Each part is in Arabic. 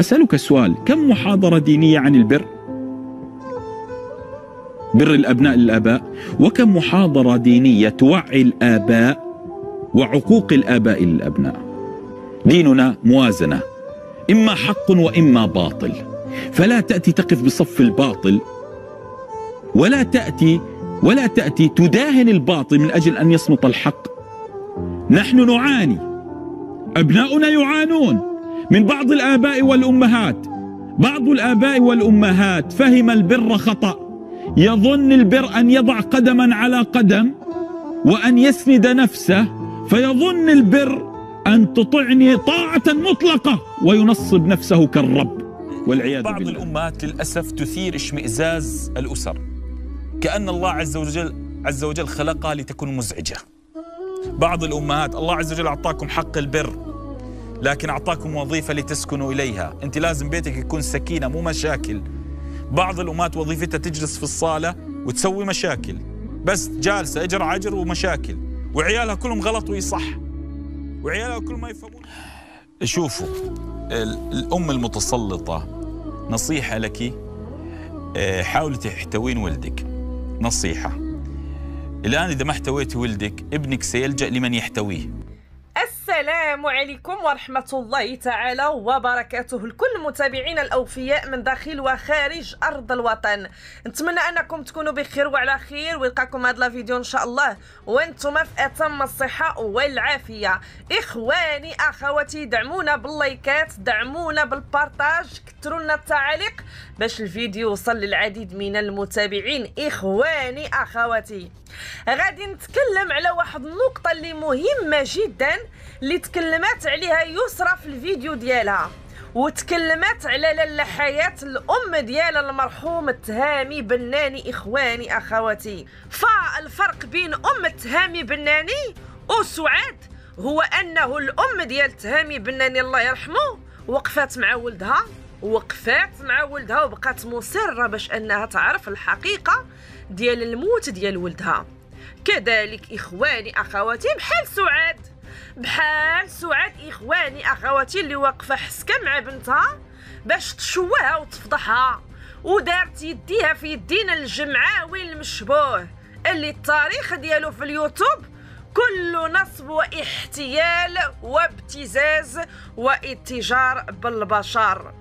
أسألك سؤال كم محاضرة دينية عن البر؟ بر الأبناء للآباء وكم محاضرة دينية توعي الآباء وعقوق الآباء للأبناء؟ ديننا موازنة إما حق وإما باطل فلا تأتي تقف بصف الباطل ولا تأتي ولا تأتي تداهن الباطل من أجل أن يصمت الحق. نحن نعاني أبناؤنا يعانون. من بعض الآباء والأمهات. بعض الآباء والأمهات فهم البر خطأ. يظن البر أن يضع قدما على قدم وأن يسند نفسه فيظن البر أن تطعني طاعة مطلقة وينصب نفسه كالرب. والعياذ بعض بالله. الأمهات للأسف تثير اشمئزاز الأسر. كأن الله عز وجل عز وجل خلقها لتكون مزعجة. بعض الأمهات الله عز وجل أعطاكم حق البر. لكن أعطاكم وظيفة لتسكنوا إليها. أنت لازم بيتك يكون سكينة مو مشاكل. بعض الأمهات وظيفتها تجلس في الصالة وتسوي مشاكل. بس جالسة إجر عجر ومشاكل. وعيالها كلهم غلط ويصح وعيالها كلهم ما يفهمون. شوفوا ال- الأم المتسلطة نصيحة لك آه، حاولي تحتوين ولدك. نصيحة. الآن إذا ما احتويت ولدك ابنك سيلجأ لمن يحتويه. السلام عليكم ورحمة الله تعالى وبركاته. لكل متابعينا الأوفياء من داخل وخارج أرض الوطن. نتمنى أنكم تكونوا بخير وعلى خير. ويلقاكم هذا الفيديو إن شاء الله. وأنتم في أتم الصحة والعافية. إخواني أخواتي دعمونا باللايكات دعمونا بال partage كتروا لنا التعاليق باش الفيديو يوصل للعديد من المتابعين. إخواني أخواتي غادي نتكلم على واحد النقطة اللي مهمة جدا. اللي تكلمات عليها يسرى في الفيديو ديالها وتكلمت على لاله حياة الأم ديالها المرحوم تهامي بناني إخواني أخواتي. فالفرق بين أم تهامي بناني وسعاد هو أنه الأم ديال تهامي بناني الله يرحمه وقفات مع ولدها وقفات مع ولدها وبقات مصرة باش أنها تعرف الحقيقة ديال الموت ديال ولدها. كذلك إخواني أخواتي بحال سعاد. بحال سعاد إخواني أخواتي اللي واقفة حسكة مع بنتها باش تشوهها وتفضحها ودارت يديها في يدينا الجمعاوي المشبوه اللي التاريخ ديالو في اليوتيوب كله نصب واحتيال وابتزاز واتجار بالبشر.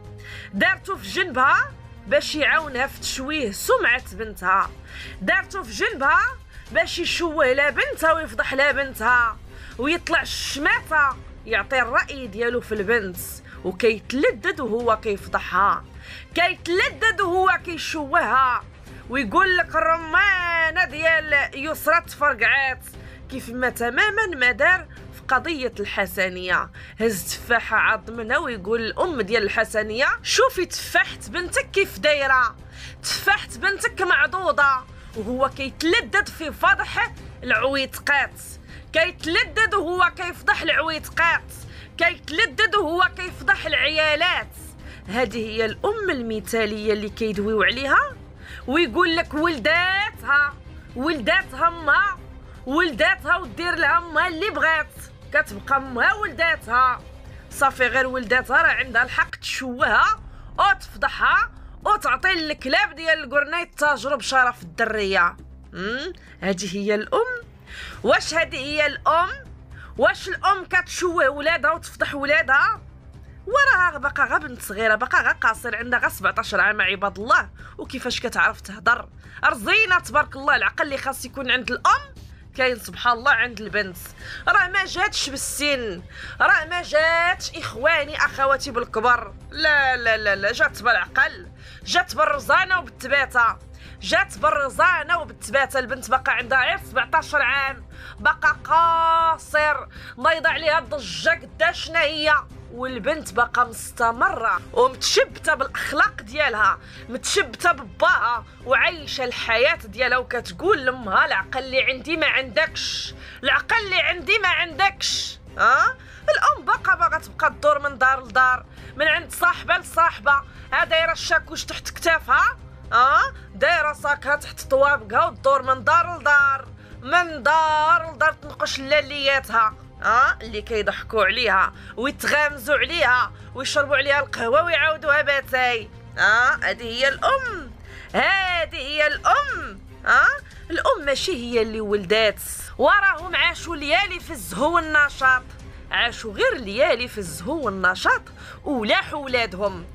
دارتو في جنبها باش يعاونها في تشويه سمعة بنتها. دارتو في جنبها باش يشوه لها بنتها ويفضح لها بنتها ويطلع الشماتة يعطي الرأي ديالو في البنت وكيتلدد وهو كيفضحها. كيتلدد وهو كيشوهها. ويقول لك الرمانة ديال يسرى تفرقعات. كيف ما تماما ما دار في قضية الحسنية. هز تفاحة عض منها ويقول الأم ديال الحسنية شوفي تفاحت بنتك كيف دايرة. تفاحت بنتك معضوضة وهو كيتلدد في فضح العويتقات كيتلدد وهو كيفضح العويتقات. كيتلدد وهو كيفضح العيالات. هذه هي الأم المثالية اللي كيدويو عليها؟ ويقول لك ولداتها ولداتها أمها ولداتها ودير لها أمها اللي بغات. كتبقى أمها ولداتها. صافي غير ولداتها راه عندها الحق تشوهها وتفضحها وتعطي الكلاب ديال القرنيط تجرب شرف الدرية. هذه هي الأم واش هذه هي الأم؟ واش الأم كتشوه ولادها وتفضح ولادها؟ وراها باقا غا بنت صغيرة باقا غا قاصر عندها غا 17 عام عباد الله. وكيفاش كتعرف تهضر؟ رزينه تبارك الله العقل اللي خاص يكون عند الأم؟ كاين سبحان الله عند البنت. راه ما جاتش بالسن. راه ما جاتش. إخواني أخواتي بالكبر. لا لا لا لا جات بالعقل. جات بالرزانة وبالتباتة. جات بالرزانه وبالتباته البنت باقا عندها غير 17 عام. باقا قاصر. يضع عليها الضجة قداش شنا هي. والبنت باقا مستمرة ومتشبتة بالأخلاق ديالها. متشبتة بباها وعايشة الحياة ديالها. وكتقول لأمها العقل اللي عندي ما عندكش. العقل اللي عندي ما عندكش. ها؟ الأم باقا باغا تبقى تدور من دار لدار. من عند صاحبة لصاحبة. ها دايرة الشاكوش تحت كتافها ها دايرة صاكها تحت طوابقها وتدور من دار لدار. من دار لدار تنقش لالياتها. آه؟ اللي كيضحكوا عليها ويتغامزوا عليها ويشربوا عليها القهوة ويعاودوها باتاي. آه؟ هذه هي الأم. هذه هي الأم. آه؟ الأم ماشي هي اللي ولدات. وراهم عاشوا ليالي في الزهو والنشاط. عاشوا غير ليالي في الزهو والنشاط. ولاحوا ولادهم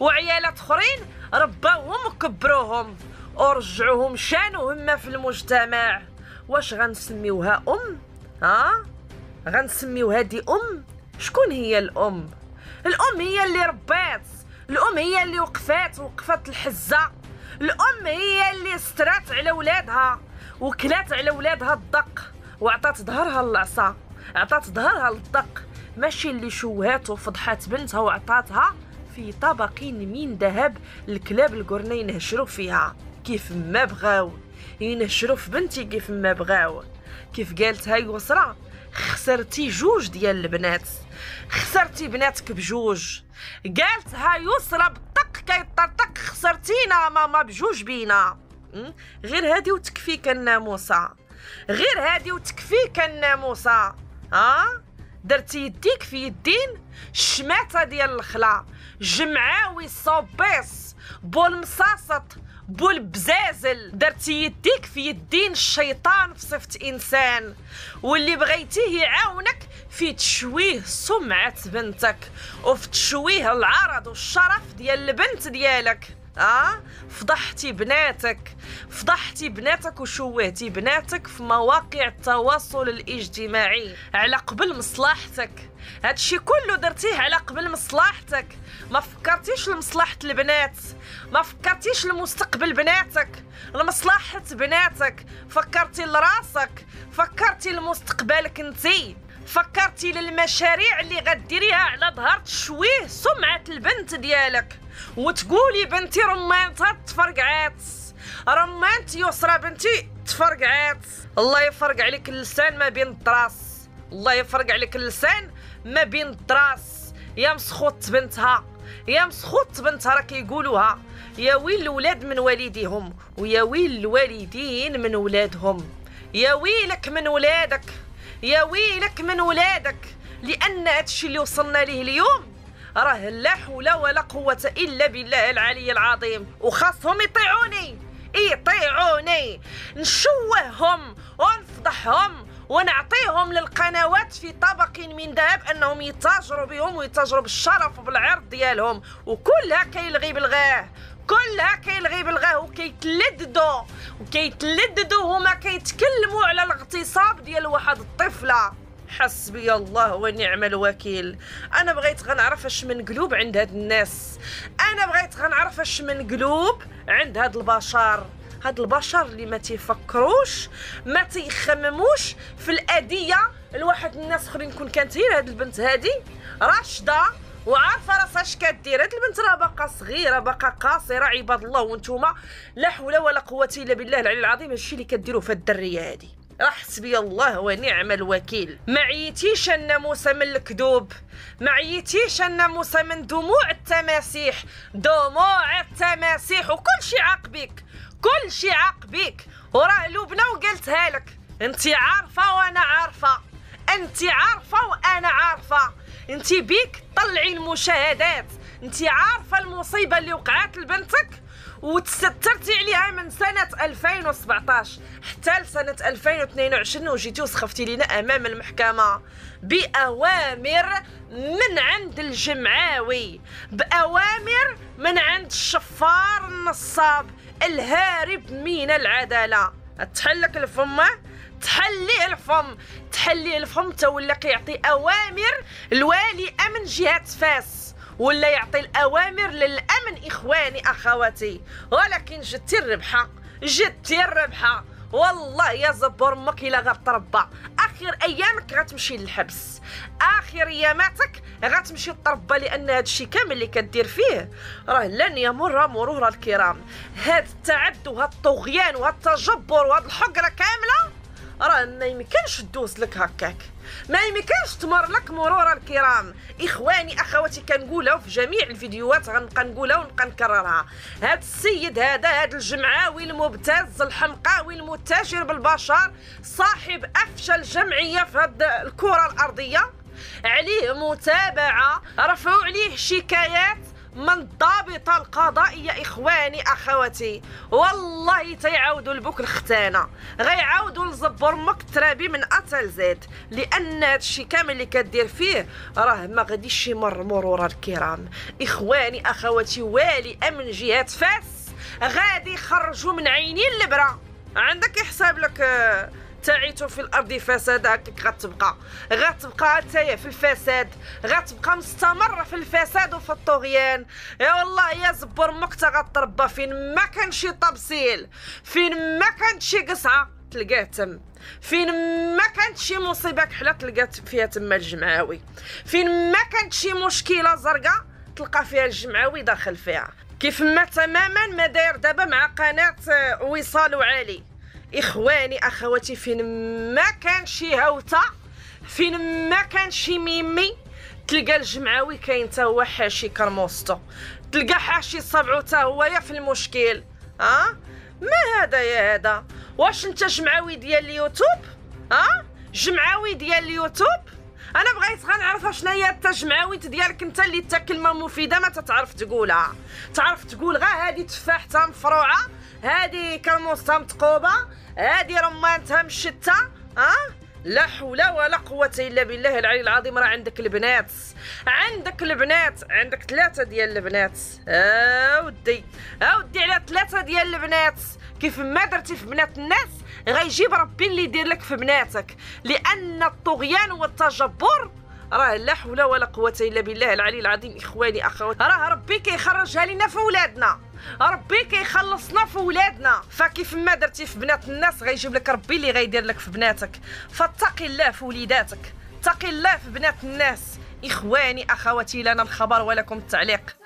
وعيالات أخرين رباوهم وكبروهم ورجعوهم شانوا هما في المجتمع. واش غنسميوها أم؟ ها؟ غنسميو هادي أم؟ شكون هي الأم؟ الأم هي اللي ربات الأم هي اللي وقفات وقفت الحزة. الأم هي اللي استرات على ولادها وكلات على ولادها الدق وعطات ظهرها للعصا عطات ظهرها للدق. ماشي اللي شوهات وفضحات بنتها وعطاتها. في طبق من ذهب الكلاب القرنة ينهشروا فيها. كيف ما بغاو. ينهشروا في بنتي كيف ما بغاو. كيف قالت هاي يسرى خسرتي جوج ديال البنات. خسرتي بناتك بجوج. قالت هاي يسرى بالطق كيطرطق خسرتينا ماما بجوج بينا. غير هادي وتكفيك الناموسة غير هادي وتكفيك الناموسة ها؟ درتي يديك في يدين الشماتة ديال الخلا جمعاوي صوبيس بول مصاصط بول بزازل. درتي يديك في يدين الشيطان في صفة إنسان. واللي بغيتيه يعاونك في تشويه سمعة بنتك وفي تشويه العرض والشرف ديال البنت ديالك. آه؟ فضحتي بناتك فضحتي بناتك وشوهتي بناتك في مواقع التواصل الاجتماعي. على قبل مصلحتك. هادشي كله درتيه على قبل مصلحتك. ما فكرتيش لمصلحة البنات. ما فكرتيش لمستقبل بناتك. لمصلحة بناتك. فكرتي لراسك. فكرتي لمستقبلك انتي فكرتي للمشاريع اللي غديريها على ظهر تشويه سمعة البنت ديالك. وتقولي بنتي رمانتها تفرقعات رمانت يسرى بنتي تفرقعات الله يفرق عليك اللسان ما بين الدراس الله يفرق عليك اللسان ما بين الدراس يا مسخوط بنتها يا مسخوط بنتها راه كيقولوها يا ويل الولاد من والديهم ويا ويل الوالدين من ولادهم. يا ويلك من ولادك يا ويلك من ولادك. لأن هادشي اللي وصلنا ليه اليوم راه لا حول ولا قوة إلا بالله العلي العظيم. وخاصهم يطيعوني يطيعوني. نشوههم ونفضحهم ونعطيهم للقنوات في طبق من ذهب أنهم يتاجروا بهم ويتاجروا بالشرف وبالعرض ديالهم. وكلها كيلغي بالغاه كلها كيلغي بالغاه وكيتلددوا وكيتلددوا هما كيتكلموا على الاغتصاب ديال واحد الطفلة. حسبي الله ونعم الوكيل. أنا بغيت غنعرف اش من قلوب عند هاد الناس. أنا بغيت غنعرف اش من قلوب عند هاد البشر. هاد البشر اللي ما تيفكروش ما تيخمموش في الاذيه لواحد الناس أخرين كون كانت هي هاد البنت هادي. راشدة وعارفة راسها اش كدير. هاد البنت راه باقا صغيرة باقا قاصرة عباد الله وانتوما لا حول ولا قوة إلا بالله العلي العظيم. هادشي اللي كديروا في الدرية هادي. حسبي الله ونعم الوكيل. ما عيتيش الناموسه من الكذوب ما عيتيش الناموسه من دموع التماسيح. دموع التماسيح وكل شي عاقبك كل شي عاقبك وراه لبنى وقالتها لك انت عارفة وأنا عارفة انت عارفة وأنا عارفة. انت بيك طلعي المشاهدات انت عارفة المصيبة اللي وقعت لبنتك؟ وتسترتي عليها من سنة 2017 حتى لسنة 2022 وجيتي وسخفتي لنا أمام المحكمة بأوامر من عند الجمعاوي بأوامر من عند الشفار النصاب الهارب من العدالة. تحلك الفم تحلي الفم تحلي الفم تولى كيعطي أوامر الوالي أمن جهة فاس ولا يعطي الأوامر للامن إخواني أخواتي ولكن جدتي الربحة جدتي الربحة. والله يا زبور أمك إلا غتربى آخر أيامك غتمشي للحبس. آخر أياماتك غتمشي تربى لأن هذا الشيء كامل اللي كدير فيه راه لن يمر مرور الكرام. هذا التعد وهذا الطغيان وهذا التجبر وهذه الحقرة كاملة راه ما يمكنش تدوز لك هكاك. ما يمكنش تمر لك مرور الكرام. إخواني أخواتي كنقولها في جميع الفيديوهات غنبقى نقولها ونبقى نكررها. هذا السيد هذا هذا الجمعاوي المبتز الحمقاوي المتاجر بالبشر صاحب افشل جمعيه في هذه الكرة الأرضية عليه متابعة رفعوا عليه شكايات من الضابطة القضائية إخواني أخواتي. والله تيعاودوا البوك الختانة غيعاودوا لزبر مك ترابي من أتل زيت. لأن هادشي كامل اللي كدير فيه راه ما غاديش يمر مرور الكرام. إخواني أخواتي والي أمن جهة فاس غادي يخرجوا من عينين البرا عندك يحسب لك آه تعيتو في الأرض فساد هكاك غتبقى غتبقى نتايا في الفساد. غتبقى مستمر في الفساد وفي الطغيان. يا والله يا زبر مكتا غتربى. فين ما كان شي طبسيل فين ما كانت شي قصعة تلقاه تم. فين ما كانت شي مصيبة كحلة تلقات فيها تما الجمعاوي. فين ما كانت شي مشكلة زرقاء تلقى فيها الجمعاوي داخل فيها. كيف ما تماما ما داير دابا مع قناة وصال وعالي. إخواني أخواتي فين ما كان شي هوته فين ما كان شي ميمي تلقى الجمعاوي كاين تا هو حاشي كرموستو تلقى حاشي صبعو تا هو يا في المشكل. ها أه؟ ما هذا يا هذا؟ واش أنت جمعاوي ديال اليوتيوب ها أه؟ جمعاوي ديال اليوتيوب أنا بغيت غنعرف شنو هي التجمعاويت ديالك أنت اللي تا كلمه مفيدة ما تتعرف تقولها. تعرف تقول غير هذه تفاحتها مفروعه هذه كرموستها متقوبه هادي رمانتها مشتة ها؟ لا حول ولا قوة إلا بالله العلي العظيم. راه عندك البنات عندك البنات عندك ثلاثة ديال البنات. أودي أودي على ثلاثة ديال البنات. كيف ما درتي في بنات الناس غيجيب ربي اللي يدير لك في بناتك. لأن الطغيان والتجبر راه لا حول ولا قوة إلا بالله العلي العظيم إخواني أخواتي راه ربي كيخرجها لنا في ولادنا. ربي كيخلصنا في ولادنا. فكيف ما درتي في بنات الناس غيجيب لك ربي اللي غيدير لك في بناتك. فاتقي الله في وليداتك. اتقي الله في بنات الناس. إخواني أخواتي لنا الخبر ولكم التعليق.